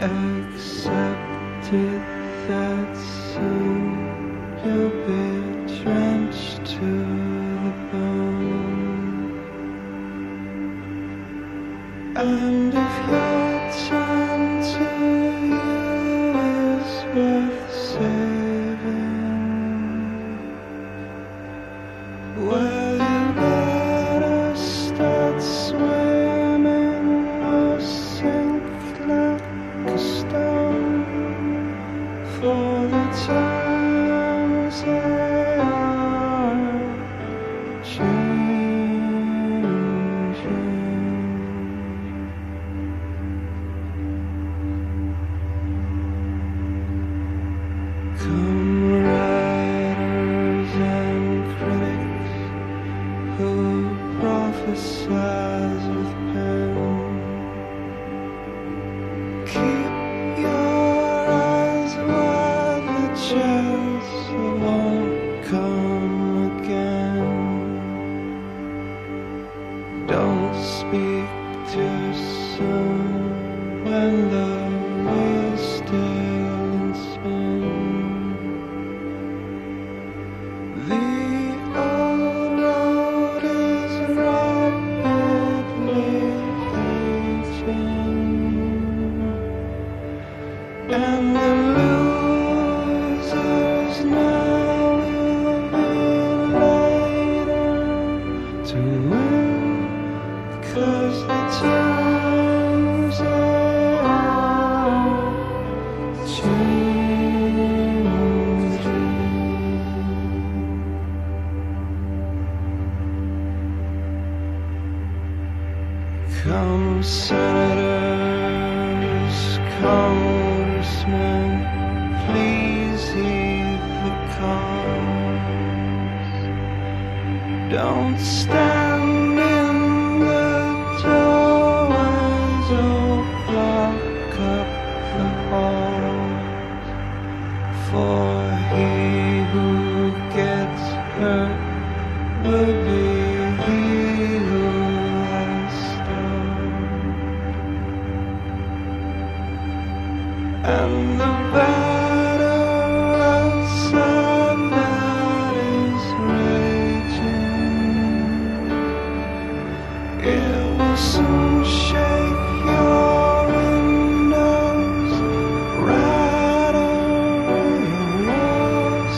grown. Accept that soon you'll be drenched to the bone. And if your time to you is worth saving, well, Don't speak too soon when the wheel's still is rapidly aging. And the Come, senators, congressmen, please heed the cause. Don't stand And the battle outside that is raging. It will soon shake your windows, rattle your walls,